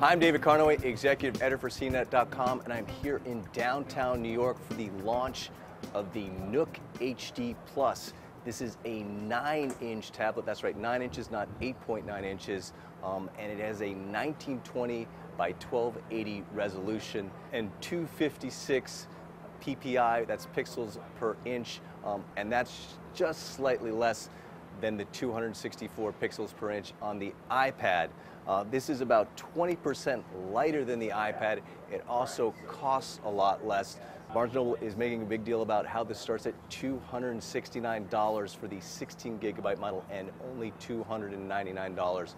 Hi, I'm David Carnoy, Executive Editor for CNET.com, and I'm here in downtown New York for the launch of the Nook HD Plus. This is a 9-inch tablet, that's right, 9 inches, not 8.9 inches, um, and it has a 1920 by 1280 resolution and 256 PPI, that's pixels per inch, um, and that's just slightly less than the 264 pixels per inch on the iPad. Uh, this is about 20% lighter than the iPad. It also costs a lot less. Barnes Noble is making a big deal about how this starts at $269 for the 16 gigabyte model and only $299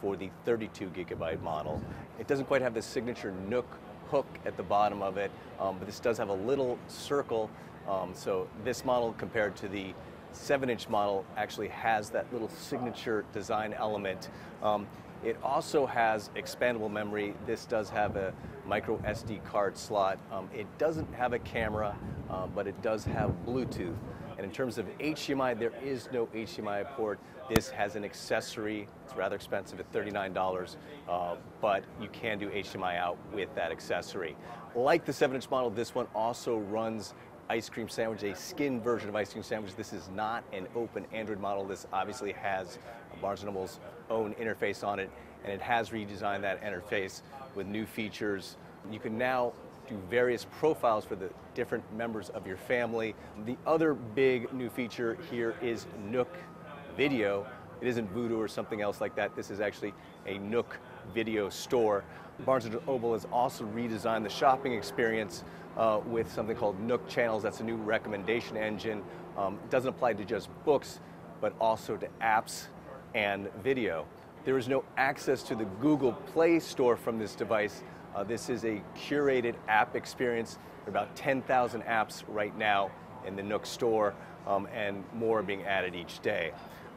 for the 32 gigabyte model. It doesn't quite have the signature Nook hook at the bottom of it, um, but this does have a little circle. Um, so this model compared to the 7-inch model actually has that little signature design element. Um, it also has expandable memory. This does have a micro SD card slot. Um, it doesn't have a camera, um, but it does have Bluetooth. And in terms of HDMI, there is no HDMI port. This has an accessory. It's rather expensive at $39, uh, but you can do HDMI out with that accessory. Like the 7-inch model, this one also runs ice cream sandwich, a skin version of ice cream sandwich. This is not an open Android model. This obviously has Barnes & Noble's own interface on it, and it has redesigned that interface with new features. You can now do various profiles for the different members of your family. The other big new feature here is Nook Video. It isn't Vudu or something else like that. This is actually a Nook video store. Barnes & Noble has also redesigned the shopping experience uh, with something called Nook Channels. That's a new recommendation engine. Um, it doesn't apply to just books, but also to apps and video. There is no access to the Google Play Store from this device. Uh, this is a curated app experience. There are about 10,000 apps right now in the Nook store, um, and more being added each day.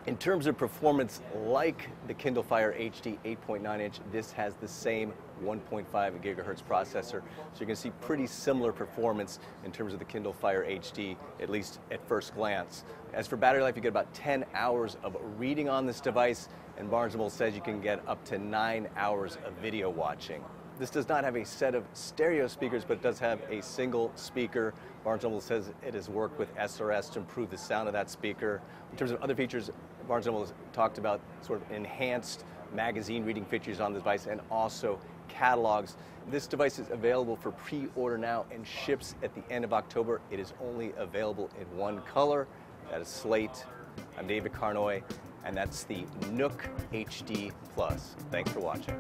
In terms of performance, like the Kindle Fire HD 8.9 inch, this has the same 1.5 gigahertz processor. So you can see pretty similar performance in terms of the Kindle Fire HD, at least at first glance. As for battery life, you get about 10 hours of reading on this device, and Barnes & Noble says you can get up to nine hours of video watching. This does not have a set of stereo speakers, but it does have a single speaker. Barnes & Noble says it has worked with SRS to improve the sound of that speaker. In terms of other features, Barnes Noble has talked about sort of enhanced magazine reading features on the device and also catalogs. This device is available for pre-order now and ships at the end of October. It is only available in one color. That is slate. I'm David Carnoy, and that's the Nook HD Plus. Thanks for watching.